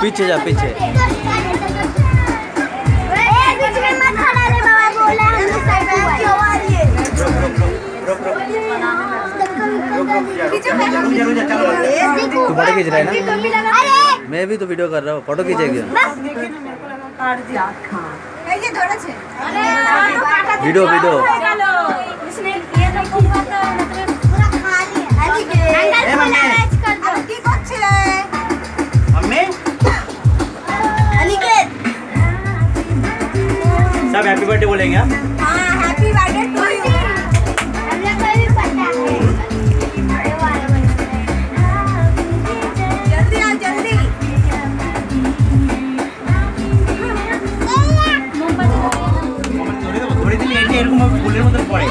पीछे जा पीछे। तू फ़ोटो खींच रहा है ना? मैं भी तो वीडियो कर रहा हूँ photo खींचेगी। Video video happy birthday बोलेंगे हाँ? थोड़ी थोड़ी दिन এটি এরকম ভাবে ফুলের মতন পড়ে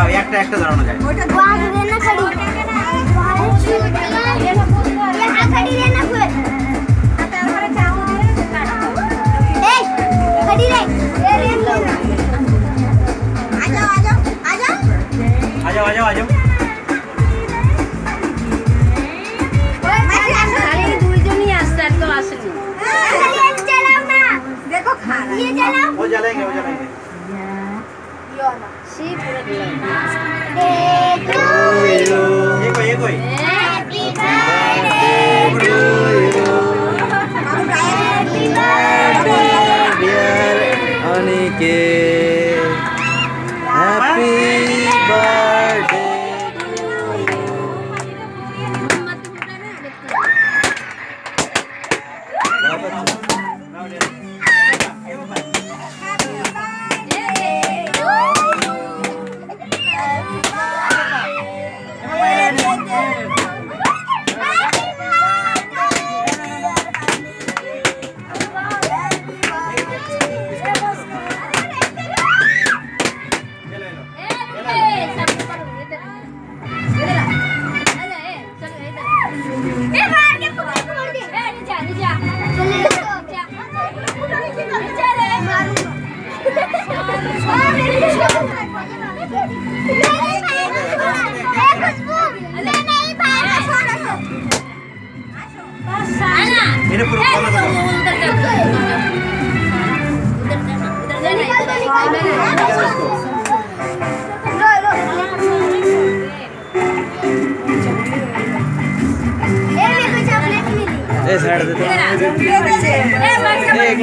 আর একটা একটা দাঁড়ানো Happy birthday to you. Happy birthday, dear Aniket. Happy birthday.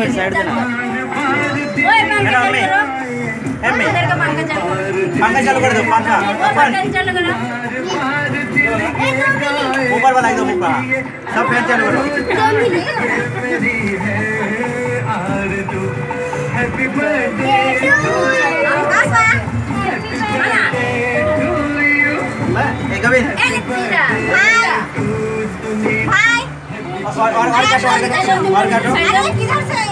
Minute side देना। पंखा चालू कर। दो पंखा। ऊपर। वाला एकदम ऊपर सब फ़ैन चालू करो। ए कविन और और और काटो और काटो और काटो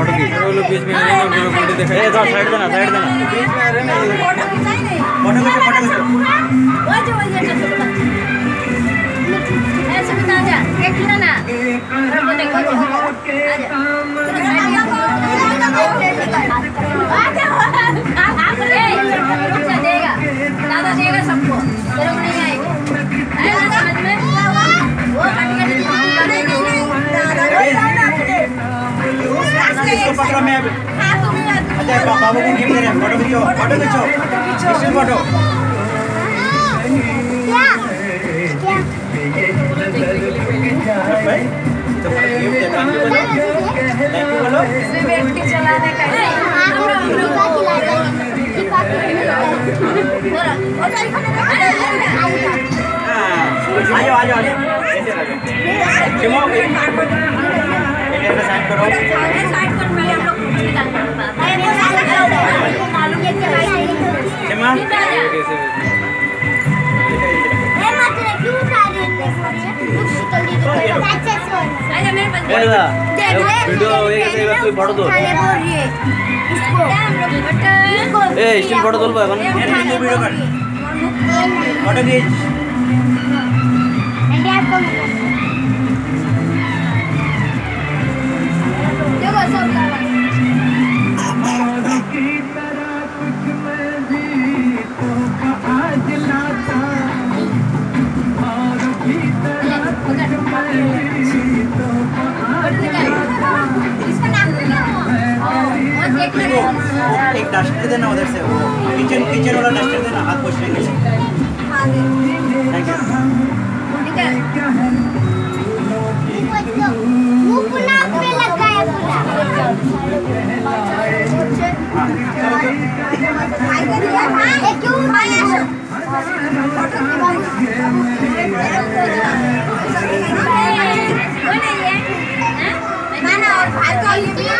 फोटो की. वो लोग बीच फोटो दिखा फोटो नहीं फोटो फोटो खींचो वो जा एक ना ना वो देखो आ जा मैं अच्छा बाबू को गिफ्ट दे रहे हैं। फ़ोटो खींचो फ़ोटो खींचो। Still photo. भाई तो गिफ्ट थैंक यू बोलो थैंक यू बोलो बैठ के चलाने का हाँ आ जाओ आ जाओ आ जाओ आ जाओ शिमो करो। साइड पर पहले हम लोग फ़ोटो अच्छा मेरे पास ए दादा वीडियो एक एक তুই ফটো তোল এ স্টিল ফটো তুলবো এখন हिंदू वीडियो कर फोटो खींच देखो सब वो डस्टर देना उधर से किचन किचन वाला डस्टर देना हाथ पोछने के लिए थैंक यू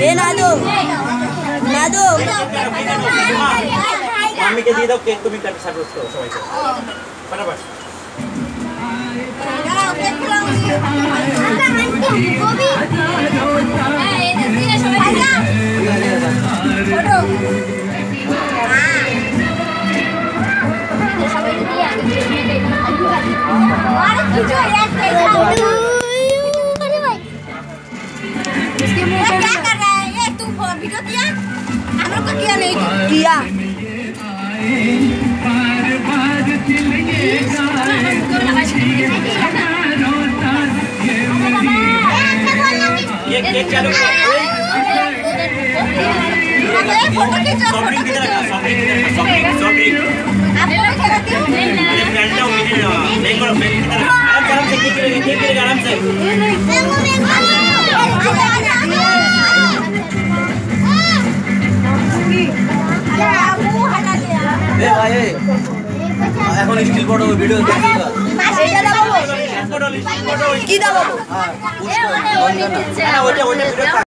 ये ना दो ना दो मम्मी के दे दो केक को भी कट ये केक चालू फोटो खींचो सॉफ्ट ड्रिंक किधर रखा सॉफ्ट ड्रिंक किधर रखा सॉफ्ट ड्रिंक सॉफ्ट ड्रिंक आप लोग क्या करते हो ये फैंटा हो किधर मैंगो मैंगो किधर आराम से आराम से केक गिरेगा केक गिरेगा आराम से এ ভাই এ, এখন স্টিল ফটো ভিডিও তুলবো फ़ोटो ली